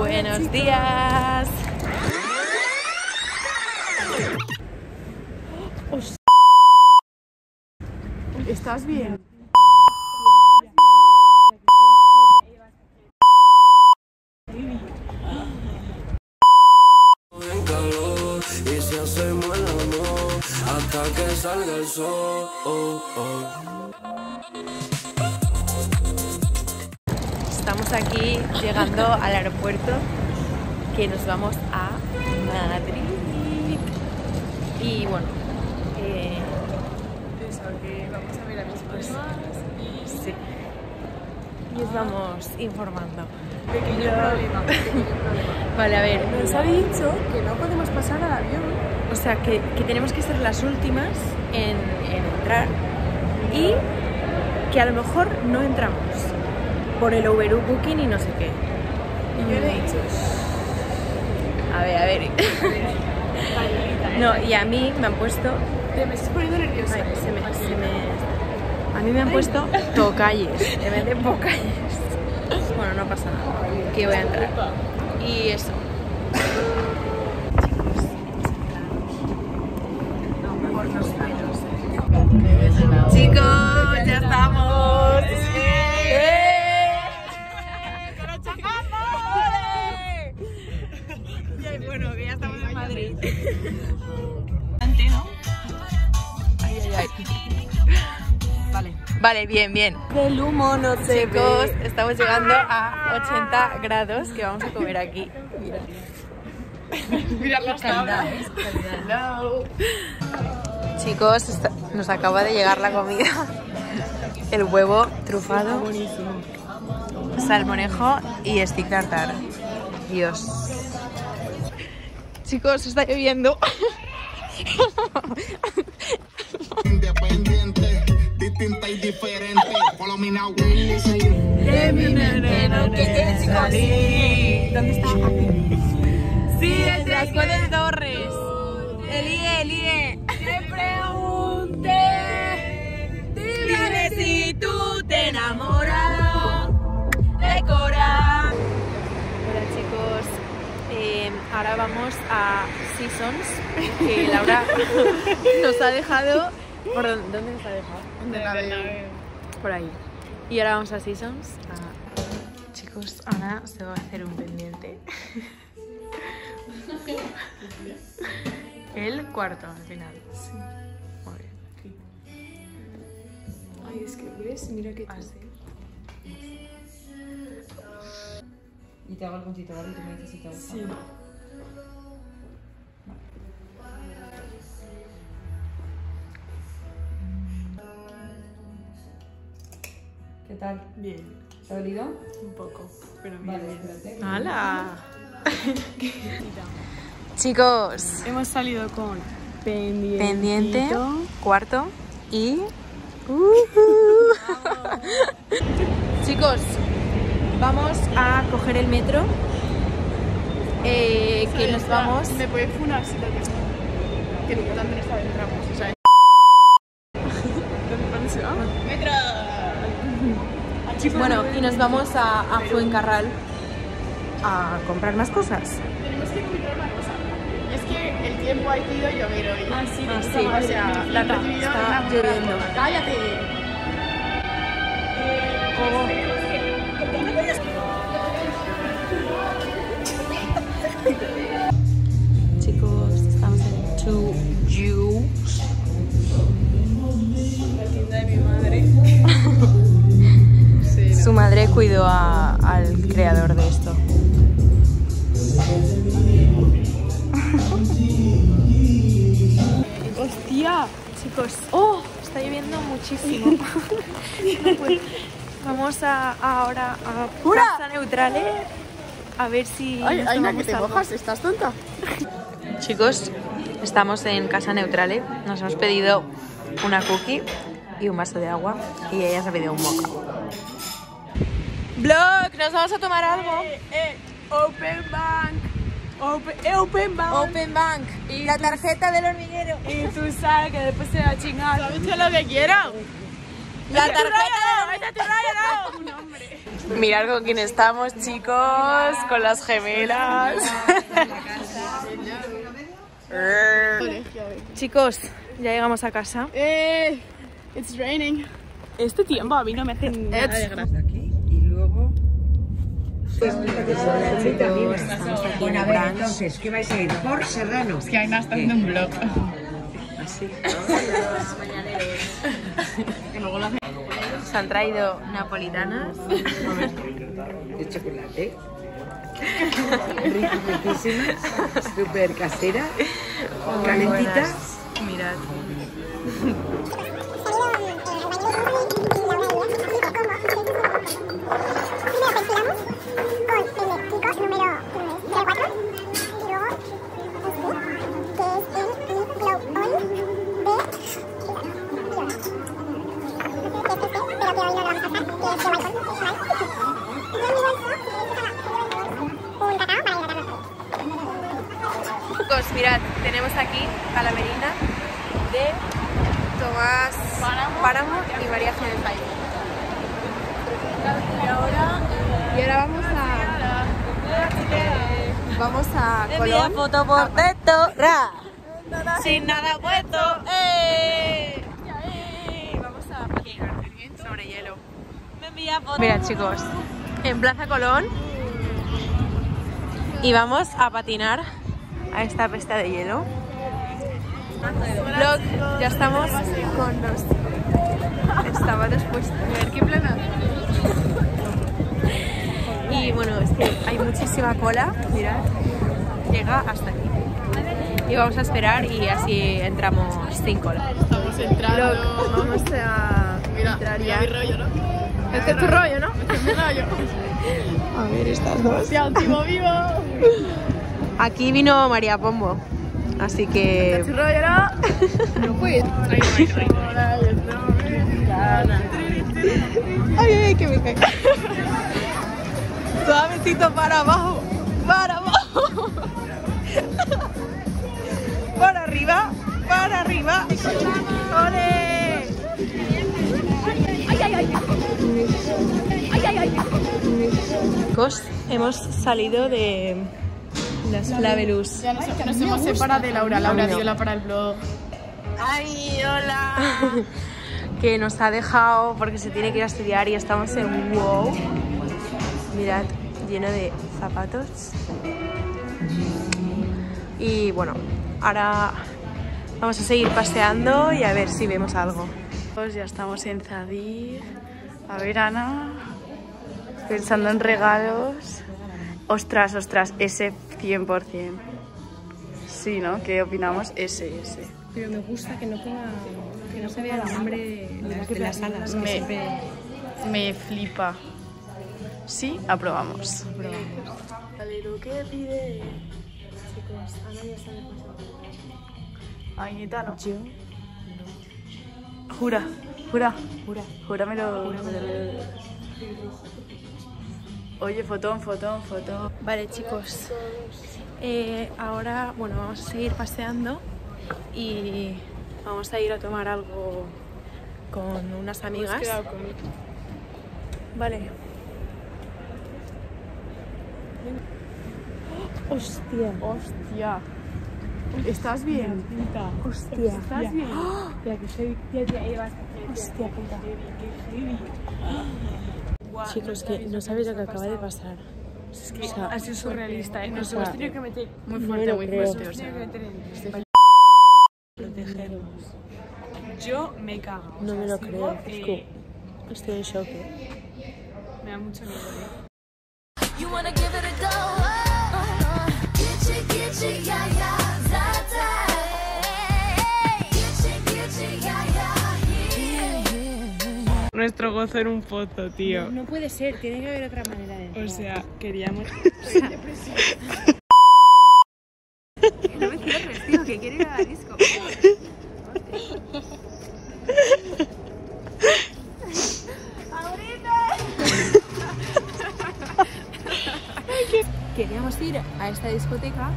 Buenos días. ¿Estás bien? en calor y si hacemos el amor hasta que salga el sol. Estamos aquí llegando al aeropuerto que nos vamos a Madrid. Y bueno, eh, Eso, que vamos a ver a mis primas y sí. Y os vamos informando. pequeño problema, pequeño problema. Vale, a ver. Nos ha dicho que no podemos pasar al avión. O sea, que, que tenemos que ser las últimas en, en entrar y que a lo mejor no entramos por el overbooking y no sé qué. Y yo le he dicho, A ver, a ver. No, y a mí me han puesto. Te me estás poniendo nerviosa. ay, se me, se me- a mí me han puesto tocalles en vez de pocalles. Bueno, no pasa nada. Que voy a entrar. Y eso. Vale. Bien, bien. Del humo no se Chicos, estamos llegando a 80 grados que vamos a comer aquí. Mira las tablas. Chicos, está- nos acaba de llegar la comida. El huevo trufado, salmonejo y stick tartar. Dios. Chicos, está lloviendo. independiente, distinta y diferente. Follow me now. ¿Dónde está? Sí, es Rascón de Torres. Elie, Elie. Te pregunté. Dime si tú te enamoras de Cora. Hola chicos, Eh, ahora vamos a Seasons, que Laura nos ha dejado. ¿Por dónde, dónde nos ha dejado? Por ahí. Y ahora vamos a Seasons. a- Chicos, ahora se va a hacer un pendiente. El cuarto al final. Muy bien. Ay, es que ves, mira que Así. Y te hago el puntito, ¿vale? Y tú me dices si te gusta. Sí. ¿Qué tal? Bien, ¿Te ha dolido? un poco, pero bien. Vale, bien. espérate. ¡Hala! Chicos, Hemos salido con pendiente. pendiente, cuarto y. Chicos, vamos a coger el metro. eh, que nos vamos. Me puede funar si lo que Que nunca también está entramos, o sea. Bueno, y nos vamos a, a Fuencarral a comprar más cosas. Tenemos que comentar una cosa. Y es que el tiempo ha ido a llover hoy. Ah, sí, Ah, sí, o sea, la está- está lloviendo. ¡Cállate! Chicos, Su madre cuidó a- al creador de esto. ¡Hostia! Chicos, ¡oh! Está lloviendo muchísimo. No. Vamos a, ahora a Casa Neutrale a ver si. Ay, nos ay, tomamos que te algo. mojas, ¿estás tonta? Chicos, estamos en Casa Neutrale. Nos hemos pedido una cookie y un vaso de agua. Y ella se ha pedido un moca. Vlog, nos vamos a tomar algo. Eh, open Bank. Open, eh, open Bank. Open Bank. La tarjeta del hormiguero. Y tú sabes que después se va a chingar. ¿Sabes lo que quiero? La tarjeta del Mirad con quién estamos, chicos, con las gemelas. chicos, ya llegamos a casa. Eh, it's raining. Este tiempo a mí no me hace nada de gracia. Bueno, a ver, entonces, ¿qué vais a ir? Por Serrano. Que Aina está haciendo un blog. Se han traído napolitanas. De chocolate. Riquísimas. Súper casera. Calentitas. Mirad. Páramo y María Jiménez País. Y ahora, y ahora vamos a vamos a Colón. foto por texto. Ra. Sin nada puesto. ¡Eh! Vamos a patinar sobre hielo. Mira chicos, en Plaza Colón y vamos a patinar a esta pista de hielo. Vlog, ya estamos con los estaba después. A ver qué plana. Y bueno, es que hay muchísima cola, mirad, llega hasta aquí. Y vamos a esperar y así entramos sin cola. Estamos entrando. Vamos a Mira, entrar mira ya. mi rollo, ¿no? Este es tu rollo, ¿no? Este es mi rollo. A ver, estas dos. Hostia, último vivo. Aquí vino María Pombo, así que Tu rollo, ¿no? No puedes. Ay, ay, ay. ay, ay, que me cae. Suavecito para abajo, para abajo, para arriba, para arriba. ¡Ole! Chicos, hemos salido de las Flavelus. Ya nos, nos hemos separado de Laura. Laura dio la para el blog. ¡Ay, hola! que nos ha dejado porque se tiene que ir a estudiar y estamos en wow. Mirad, lleno de zapatos. Y bueno, ahora vamos a seguir paseando y a ver si vemos algo. Pues ya estamos en Zadir. A ver, Ana. Pensando en regalos. Ostras, ostras, ese 100%. Sí, ¿no? ¿Qué opinamos? Ese, ese. Pero me gusta que no ponga. Que no se vea el nombre de las, de las alas. Me, siempre me flipa. Sí, aprobamos. Vale, lo que pide. Ay, Gitano. Yo. Jura, jura, Jura. júramelo. Oye, fotón, fotón, fotón. Vale, chicos. Eh, ahora, bueno, vamos a seguir paseando y vamos a ir a tomar algo con unas amigas. Vale. Hostia, Hostia. ¿Estás bien? hostia. ¿Estás bien? Hostia puta. Chicos, que no sabéis lo que acaba de pasar. O sea, Ha sido surrealista, ¿eh? Nos hemos tenido que meter muy no fuerte, muy fuerte. O sea, protegernos. yo me he cagado. No me lo creo. eh, Es que estoy en shock. ¿eh? Me da mucho miedo. ¿eh? Nuestro gozo en un pozo, tío. No puede ser, tiene que haber otra manera de. O sea, queríamos. No me cierres, tío, que quiero ir a la disco. Queríamos ir a esta discoteca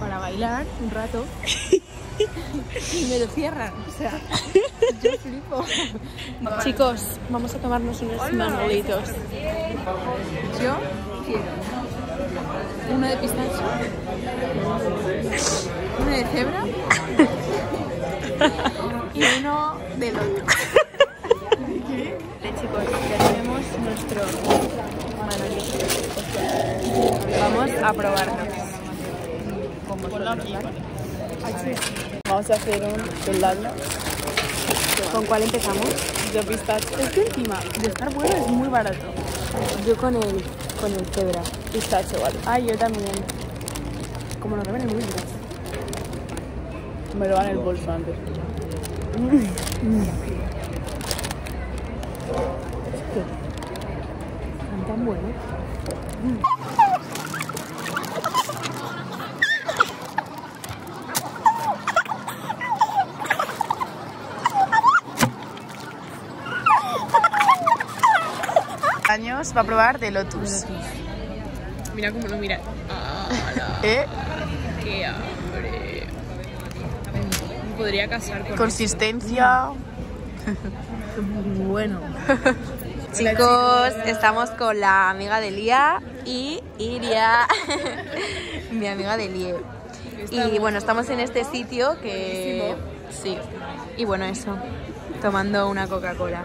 para bailar un rato Y me lo cierran. O sea, yo flipo. Chicos, vamos a tomarnos unos manolitos. Yo quiero uno de pistacho, uno de cebra y uno de loto. Vale, chicos, ya tenemos nuestro manolito. Vamos a probarnos. Con vosotros, ¿vale? Vamos a hacer un helado ¿Con cuál empezamos? de pistacho. Es que encima de estar bueno es muy barato. Yo con el, con el cebra. Pistacho, vale. Ay, yo también. Como no caben en libro. Me lo van en el bolso antes. Están tan buenos. Va a probar de Lotus. Mira cómo lo mira. ¿Eh? ¡Qué hambre! Me podría casar con Consistencia. Bueno. Chicos, estamos con la amiga de Lía y Iria, mi amiga de Lie. Y bueno, estamos en este sitio que... Sí. Y bueno, eso, tomando una Coca-Cola.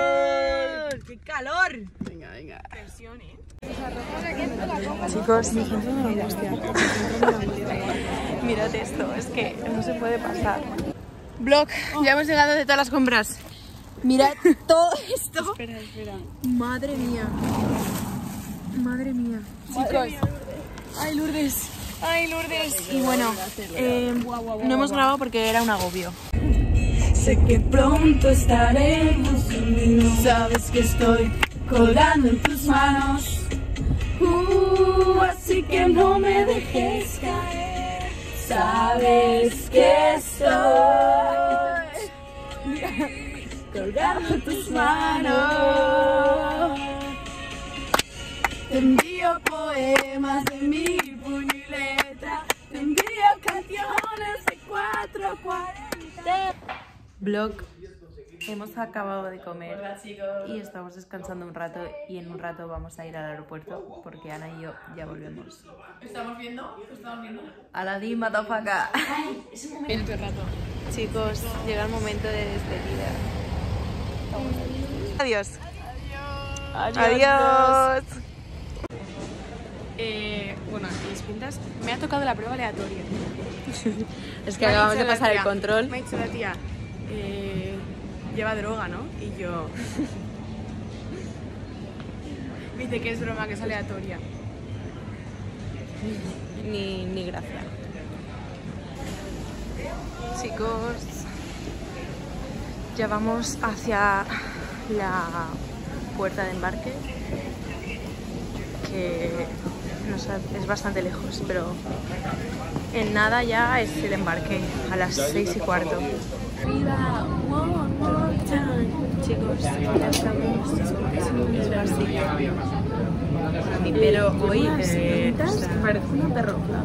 ¡Qué calor! Venga, venga. Chicos, mirad esto, es que no se puede pasar. Blog, ya hemos llegado de todas las compras. Mirad todo esto. Espera, espera. Madre mía. Madre mía. Chicos. Ay, Lourdes. Ay, Lourdes. Y bueno, eh, no hemos grabado porque era un agobio. Sé que pronto estaremos unidos. Sabes que estoy colgando en tus manos. Uh, así que no me dejes caer. Sabes que estoy colgando en tus manos. Te envío poemas de mi puño y letra. Te envío canciones de 440. Vlog. Hemos acabado de comer y estamos descansando un rato y en un rato vamos a ir al aeropuerto porque Ana y yo ya volvemos. ¿Estamos viendo? ¿Estamos viendo? Aladdin, matafaca. El rato. Chicos, llega el momento de despedida. Adiós. Adiós. Eh, bueno, mis pintas. Me ha tocado la prueba aleatoria. Es que acabamos de pasar el control. Me ha dicho la tía, eh, lleva droga, ¿no? Y yo. Dice que es broma, que es aleatoria. Ni, ni gracia. Chicos, ya vamos hacia la puerta de embarque, que es bastante lejos, pero en nada ya es el embarque, a las seis y cuarto. Chicos, ya estamos en el. Mi pelo hoy eh, está- Parece una perroja.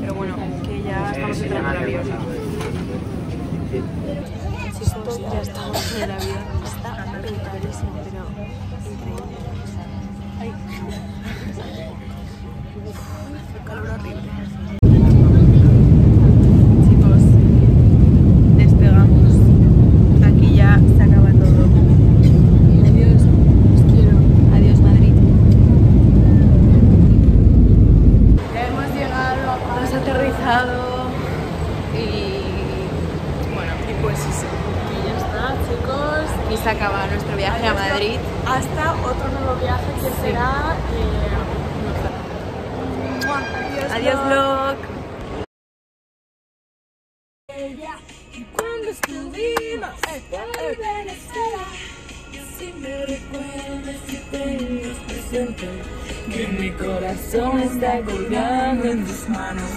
pero bueno, que ya estamos entrando al avión. Chicos, ya estamos en el avión. Está petadísimo, pero increíble. Ay. Hace calor horrible. Chicos, despegamos. Aquí ya se acaba todo. Adiós, os quiero. Adiós, Madrid. Ya hemos llegado, Hemos aterrizado y bueno, y pues eso. y ya está, chicos. Y se acaba nuestro viaje a Madrid. Hasta otro nuevo viaje que será. eh, Adiós, vlog. Cuando estuvimos vuelven a estar. Si me recuerdas y tengas presente que mi corazón está colgando en tus manos.